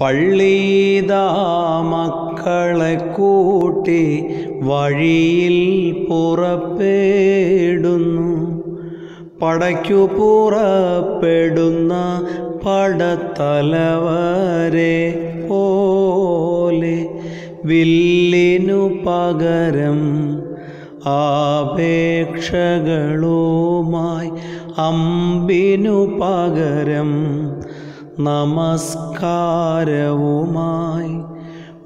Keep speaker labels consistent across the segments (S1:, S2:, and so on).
S1: പള്ളീതാ മക്കളെ കൂട്ടി വഴിയിൽ പുറപ്പെടുന്നു. പടയ്ക്കു പുറപ്പെടുന്ന പടത്തലവരെ പോലെ വില്ലിനു പകരം ആപേക്ഷകളുമായി അമ്പിനു പകരം നമസ്കാരവുമായി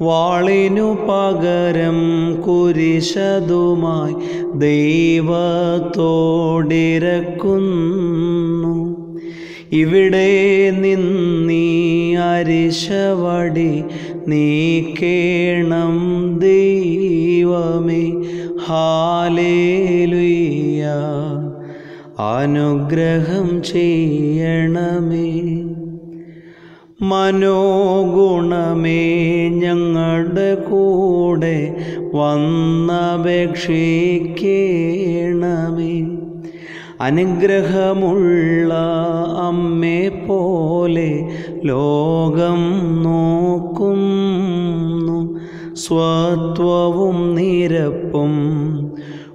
S1: വാളിനു പകരം കുരിശതുമായി ദൈവത്തോടിരക്കുന്നു. ഇവിടെ നിന്നീ അരിശവടി നീക്കേണം ദൈവമേ. ഹാലേലുയ്യ. അനുഗ്രഹം ചെയ്യണമേ. മനോഗുണമേ ഞങ്ങളുടെ കൂടെ വന്നപേക്ഷിക്കണമേ. അനുഗ്രഹമുള്ള അമ്മേ പോലെ ലോകം നോക്കുന്നു. സ്വത്വവും നിരപ്പും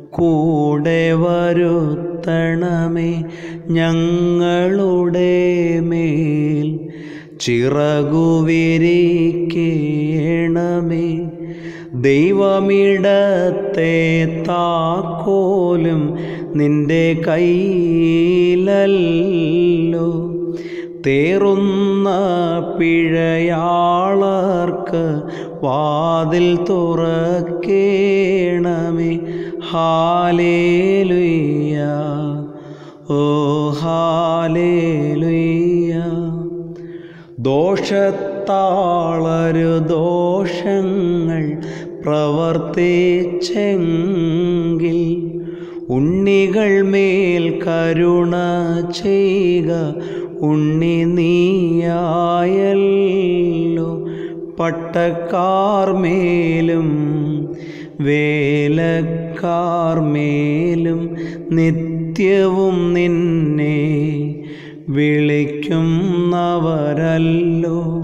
S1: കൂടെ വരുത്തണമേ ഞങ്ങളുടെ മേൽ. ചിറകുവിരിക്കണമേ. ദൈവമിടത്തെ താക്കോലും നിന്റെ കയ്യിലല്ലോ തേറുന്ന പിഴയാളർക്ക് വാതിൽ തുറക്കേണമേ. ഹാലേലുയ്യ. ഓ ഹാലേലുയ്യ. ദോഷത്താളരു ദോഷങ്ങൾ പ്രവർത്തിച്ചെങ്കിൽ ഉണ്ണികൾ മേൽ കരുണ ചെയ്യുക ഉണ്ണി നീയായല്ലോ. പട്ടക്കാർ മേലും വേലക്കാർ മേലും നിത്യവും നിന്നെ വിളിക്കുന്നവരല്ലോ.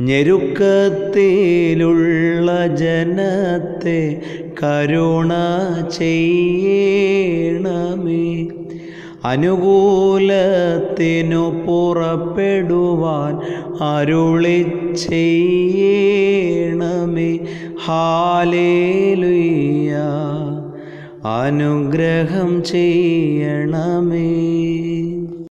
S1: ഞെരുക്കത്തിലുള്ള ജനത്തെ കരുണ ചെയ്യണമേ. അനുകൂലത്തിനു പുറപ്പെടുവാൻ അരുളി ചെയ്യണമേ. ഹാലേലുയ്യ. അനുഗ്രഹം ചെയ്യണമേ.